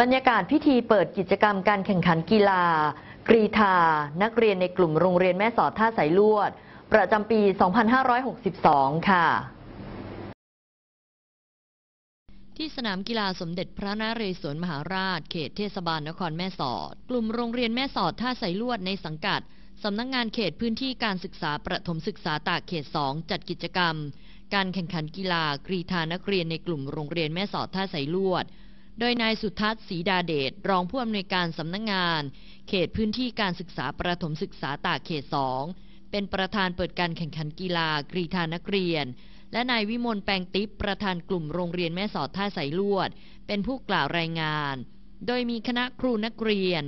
บรรยากาศพิธีเปิดกิจกรรมการแข่งขันกีฬา กรีธา นักเรียนในกลุ่มโรงเรียนแม่สอดท่าสายลวด ประจำปี 2562 ค่ะ ที่สนามกีฬาสมเด็จพระนเรศวรมหาราช เขตเทศบาลนครแม่สอด กลุ่มโรงเรียนแม่สอดท่าสายลวดในสังกัดสำนักงงานเขตพื้นที่การศึกษาประถมศึกษาตากเขต 2 จัดกิจกรรม การแข่งขันกีฬากรีธานักเรียนในกลุ่มโรงเรียนแม่สอดท่าสายลวด โดยนายสุทัศน์ศรีดาเดชรองผู้อำนวยการสำนักงงาน เขตพื้นที่การศึกษาประถมศึกษาตากเขต 2 เป็นประธานเปิดการแข่งขันกีฬากรีธานักเรียน และนายวิมลแปงติ๊บประธานกลุ่มโรงเรียนแม่สอดท่าสายลวด เป็นผู้กล่าวรายงาน โดยมีคณะครูนักเรียน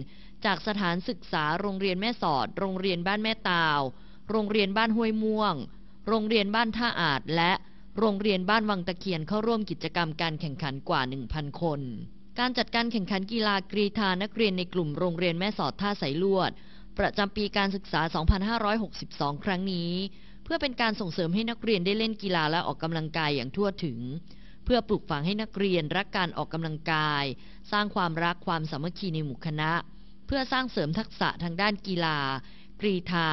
จากสถานศึกษาโรงเรียนแม่สอด โรงเรียนบ้านแม่ตาว โรงเรียนบ้านห้วยม่วง โรงเรียนบ้านท่าอาจและ โรงเรียนบ้านวังตะเคียนเข้าร่วมกิจกรรมการแข่งขันกว่า 1,000 คน การจัดการแข่งขันกีฬากรีธานักเรียนในกลุ่มโรงเรียนแม่สอดท่าสายลวด ประจำปีการศึกษา 2562 ครั้งนี้ เพื่อเป็นการส่งเสริมให้นักเรียนได้เล่นกีฬาและออกกำลังกายอย่างทั่วถึง เพื่อปลูกฝังให้นักเรียนรักการออกกำลังกาย สร้างความรักความสามัคคีในหมู่คณะ เพื่อสร้างเสริมทักษะทางด้านกีฬา กรีธา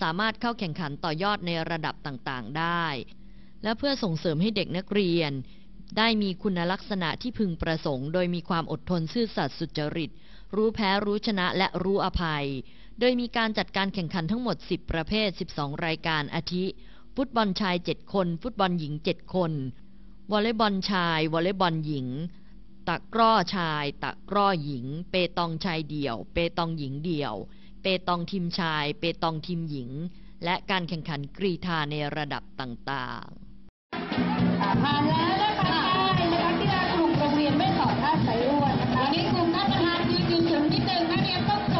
สามารถเข้าแข่งขันต่อยอดในระดับต่างๆ ได้ และเพื่อส่งเสริมให้เด็กนักเรียน ได้มีคุณลักษณะที่พึงประสงค์ โดยมีความอดทนซื่อสัตย์สุจริต รู้แพ้รู้ชนะและรู้อภัย โดยมีการจัดการแข่งขันทั้งหมด 10 ประเภท 12 รายการอาทิ ฟุตบอลชาย 7 คน ฟุตบอลหญิง 7 คน วอลเลย์บอลชายวอลเลย์บอลหญิงตะกร้อชาย ตะกร้อหญิง เปตองชายเดี่ยว เปตองหญิงเดี่ยว เปตองทีมชาย เปตองทีมหญิง และการแข่งขันกรีธาในระดับต่างๆ ผ่านแล้วนะคะได้นะคะที่กลุ่มโรงเรียนไม่สอดท่าสายลวนนะคะ วันนี้กลุ่มท่านประธานยืนยืนถึงนิดนึงนักเรียนต้องส่ง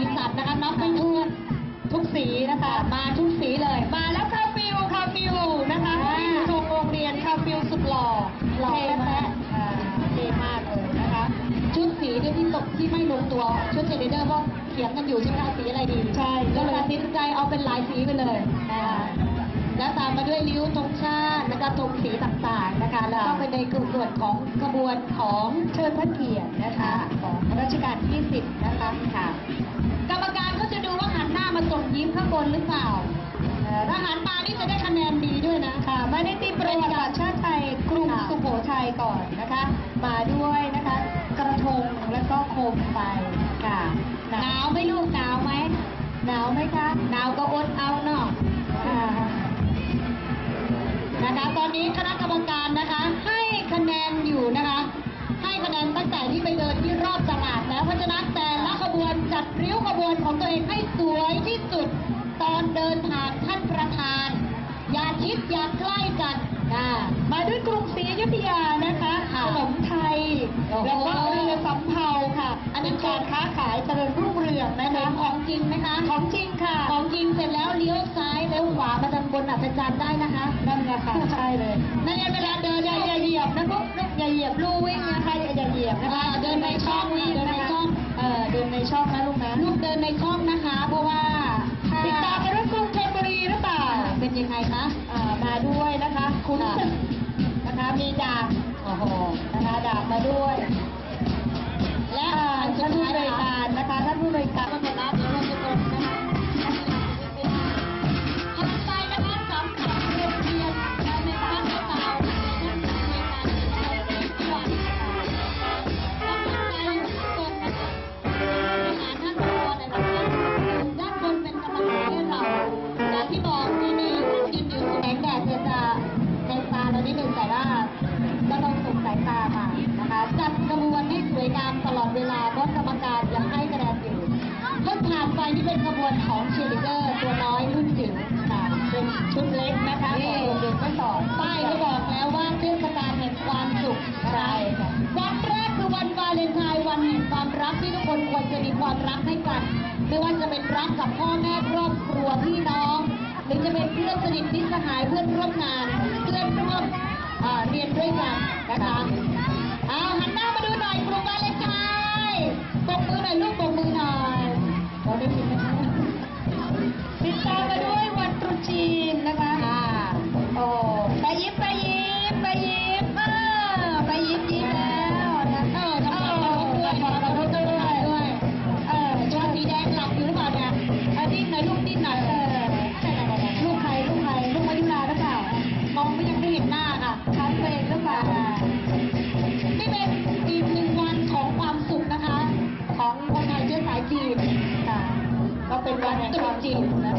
สีสันนะคะนับไม่ถ้วนทุกสีนะคะ มาทุกสีเลย มาแล้วคาฟิวคาฟิวนะคะที่อยู่ตรงโรงเรียนคาฟิวสุดหล่อหล่อแท้ๆอ่าเท่มากเลยนะคะ ชุดสีเนี่ยที่ตกที่ไม่ลงตัวชุดเจเนเดอร์ว่าเถียงกันอยู่ใช่ไหมคะสีอะไรดี ใช่ก็เลยตัดสินใจเอาเป็นหลายสีไปเลยนะคะแล้วตามมาด้วยริ้วธงชาตินะคะธงสีต่างๆนะคะแล้วก็เป็นในกลุ่มส่วนของขบวนของเชิดพระเกียรตินะคะของรัชกาลที่ 10 นะคะค่ะ ส่งยิ้มข้างบนหรือเปล่าเอ่อถ้าหันมานี่จะได้คะแนนดีด้วยนะค่ะไม่ได้ตีประวัติศาสตร์ชาติไทยกรุงสุโขทัยก่อนนะคะ มาด้วยนะคะ กระทงแล้วก็โคมไฟค่ะหนาวไหมลูกหนาวไหมหนาวไหมคะหนาวก็อดเอาเนาะอ่านะคะตอนนี้คณะกรรมการนะคะ ให้คะแนนอยู่นะคะ ให้คะแนนตั้งแต่ที่ไปเดินที่รอบตลาดแล้วเพราะฉะนั้นแต่ละขบวนจะจัดริ้วขบวนของตัวเองให้สวยที่สุด ตอนเดินผ่านท่านประธาน อย่าชิดอย่าใกล้กันนะมาด้วยกรุงศรีอยุธยานะคะขนมไทย แล้วก็เรือสำเภาค่ะ อันนั้นการค้าขายเจริญรุ่งเรืองนะคะของจริงไหมคะของจริงค่ะของ วขวามาทางบนอัศจรรย์ได้นะคะ นั่นไงค่ะใช่เลยนั่นไงเวลาเดินอย่าอย่าเหยียบนะลูกอย่าเหยียบลู่วิ่งนะคะอย่าอย่าเหยียบนะคะเดินในช่องวิ่งเดินในช่องเออเดินในช่องนะลูกนะลูกเดินในช่องนะคะ เพราะว่าติดตามไปรถกรุงธนบุรีหรือเปล่าเป็นยังไงคะอ่ามาด้วยนะคะคุณนะคะมีดาบโอ้โหนะคะดาบมาด้วย และท่านผู้บริการนะคะท่านผู้บริการ นไปที่เป็นขบวนของเชียร์ลีดเดอร์ตัวน้อยรุ่นจิ๋วค่ะเป็นชุดเล็กนะคะของโรงเรียนแม่สอดป้ายก็บอกแล้วว่าเทศกาลแห่งความสุขใช่ค่ะวันแรกคือวันวาเลนไทน์วันแห่งความรักที่ทุกคนควรจะมีความรักให้กัน ไม่ว่าจะเป็นรักกับพ่อแม่ครอบครัวพี่น้องหรือจะเป็นเพื่อนสนิทมิตรสหายเพื่อนร่วมงานเพื่อนร่วมอ่าเรียนด้วยกันนะคะเอาหันหน้ามาดูหน่อยกลุ่มวาเลนไทน์ ต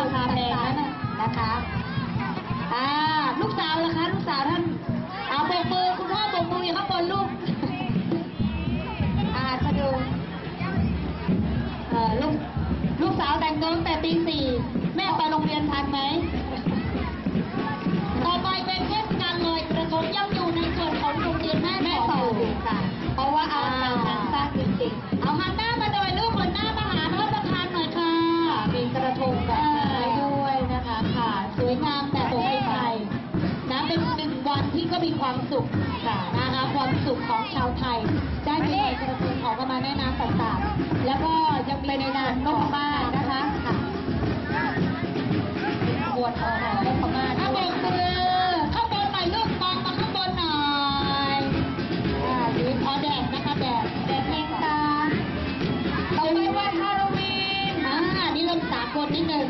ราคาแพงนะนะคะอ่าลูกสาวนะคะลูกสาวท่านเอาโบกมือคุณพ่อโบกมืออยู่ข้างบนลูกอ่าจะดูเออลูกลูกสาวแต่งตัวแต่ตีสี่แม่ไปโรงเรียนทันไหม ขของชาวไทย ได้มีลอยกระทงออกมาแนะนำต่างๆ แล้วก็ยังมีในงานนกบ้านนะคะค่ะบวชออกแล้วพม่าถ้าบอกมือข้างบนหน่อยลูกมองมาข้างบนหน่อยอ่ายืนอ๋อแดดนะคะแดดแดดแห้งตาต่อไปวันฮาโลวีนอ่านี่เริ่มสากลนิดนึง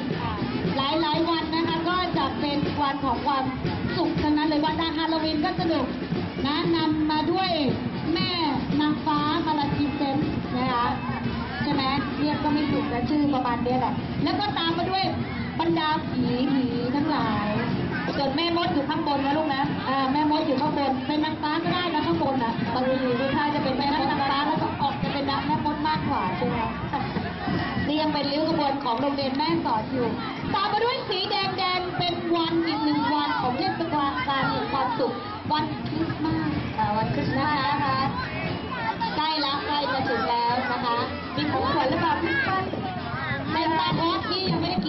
หลายหลายๆวันนะคะก็จะเป็นวันของความสุขทั้งนั้นเลยวันฮาโลวีนก็สนุก นะนำมาด้วยแม่นางฟ้ามาลาทีเซนนะคะใช่ไหมเรียกก็ไม่ถูกนะชื่อประมาณเนี้ยแหละ แล้วก็ตามมาด้วยบรรดาผีผีทั้งหลายส่วนแม่มดอยู่ข้างบนนะลูกนะอ่าแม่มดอยู่ข้างบน เป็นนางฟ้าก็ได้นะข้างบนอะบางทีดูท่าจะเป็นแม่มดนางฟ้าแล้วก็ออกจะเป็นนางแม่มดมากกว่าใช่ไหม เป็นริ้วกบวนของโรงเรียนแม่สอดอยู่ ตามมาด้วยสีแดงแดงๆเป็นวันอีกหนึ่งวันของเทศกาลการแห่งความสุขวันคริสต์มาสอ่าวันคริสต์มาสนะคะใกล้แล้วใกล้จะถึงแล้วนะคะมีของขวัญหรือเปล่าพี่ป้าเป็นตาทอที่ยังไม่ได้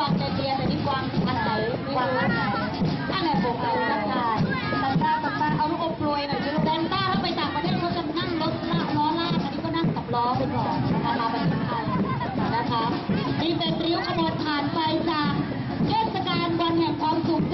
วางใจเดียแต่นี่ควางอันไหนวางอันไหนอันไหนผมเอาทักทายซันต้าตันต้าเอาลูกอมโปรยหน่อยสิลูกแดนต้าถ้าไปต่างประเทศเขาจะนั่งรถลากล้อลากอันนี้ก็นั่งกับล้อไปก่อนนะคะมาประเทศไทยนะคะนี่เป็นริ้วขบวนผ่านไปจากเทศกาลวันแห่งความสุข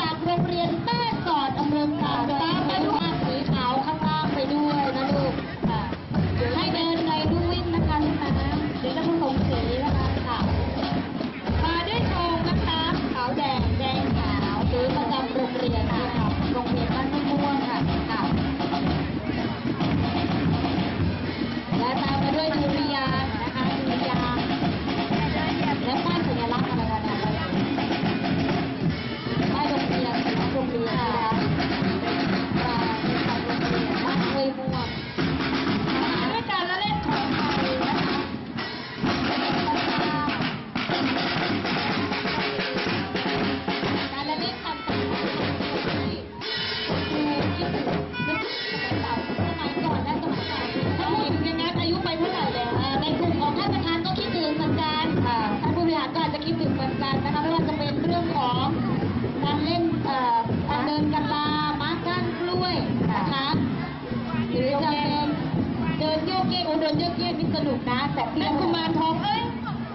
โยกเยกโอ้เยกเยกนี่สนุกนะ แต่ที่กุมารทองเอ้ย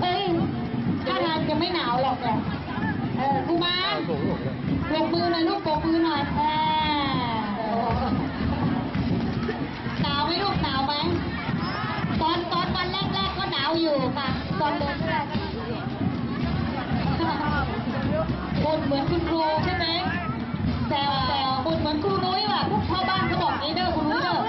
เอ้ยถ้าทางจะไม่หนาวหรอกแหละเออกุมารปรบมือหน่อยลูกปรบมือหน่อยแหนาวไหมลูกหนาวไหมตอนตอนวันแรกๆก็หนาวอยู่ค่ะตอนเดินแรกคนเหมือนคุณครูใช่ไหมแซวแซวคนเหมือนครูนุ้ยว่ะพ่อบ้านเขาบอกนี้เด้อคุณนุ้ยเด้อ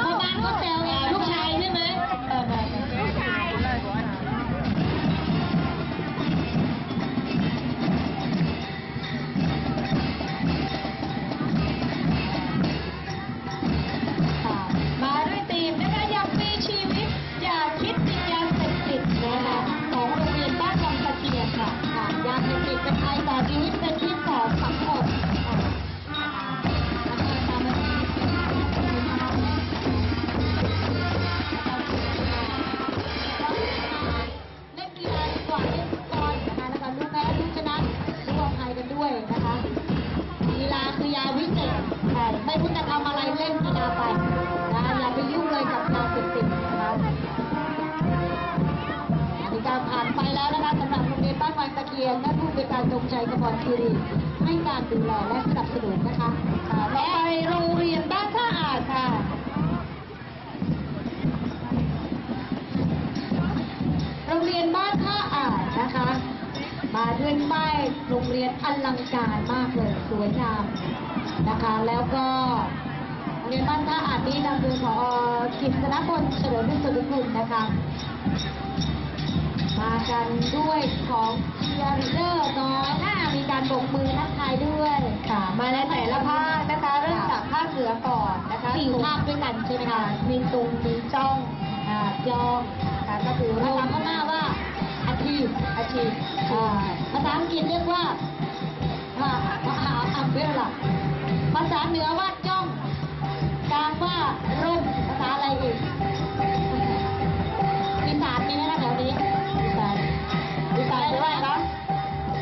มาด้วยป้ายโรงเรียนอลังการมากเลยสวยงามนะคะ แล้วก็โรงเรียนบ้านท่าอ่านนี้นำโดยผอ.กิษณพลเฉลิมพิสุทธิคุณนะคะ มากันด้วยของเชียร์ลีดเดอร์น้อยน่ามีการโบกมือทักทายด้วยค่ะ มาในแต่ละภาคนะคะเริ่มจากภาคเหนือก่อนนะคะสี่ภาคด้วยกันใช่ไหมคะมีตุงมีจ้องอ่าจองค่ะก็คือภาษาพม่าว่าอา ชีพอาชีพอ่าภาษาอังกฤษเรียกว่าอ่าอ่าอัมเบร่าภาษาเหนือว่าจ้องกลางว่าร่มภาษาอะไรอีกอีสานมีไหมล่ะแถวนี้อีสานอีสานใช่ไหมครับ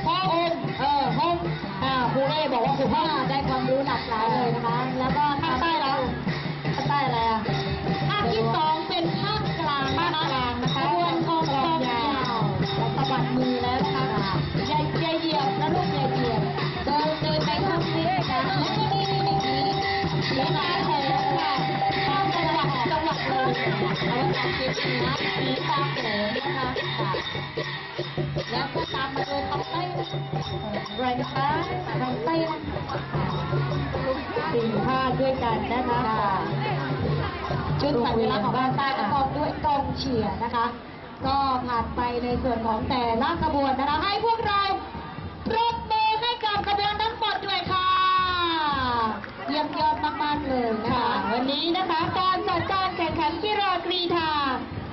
พ่อโฮมเออโฮมอ่าครูเล่บอกว่าครูพ่อได้ความรู้ห ทำไส้แรงฟ้าแรงไส้สีสี่ภาคด้วยกันนะคะชุดสัญลักษณ์ของภาคใต้ประกอบด้วยกองเชียร์นะคะ ก็ผ่านไปในส่วนของแต่ละขบวนนะคะให้พวกเราปรบมือให้กับขบวนทั้งหมดด้วยค่ะ เยี่ยมยอดมากๆเลยนะคะ วันนี้นะคะการจัดการแข่งขันกีฬากรีธา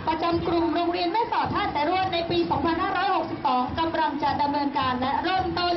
ประจำกลุ่มโรงเรียนแม่สอดท่าสายรวดในปี 2562 กำลังจะดำเนินการและเริ่มต้น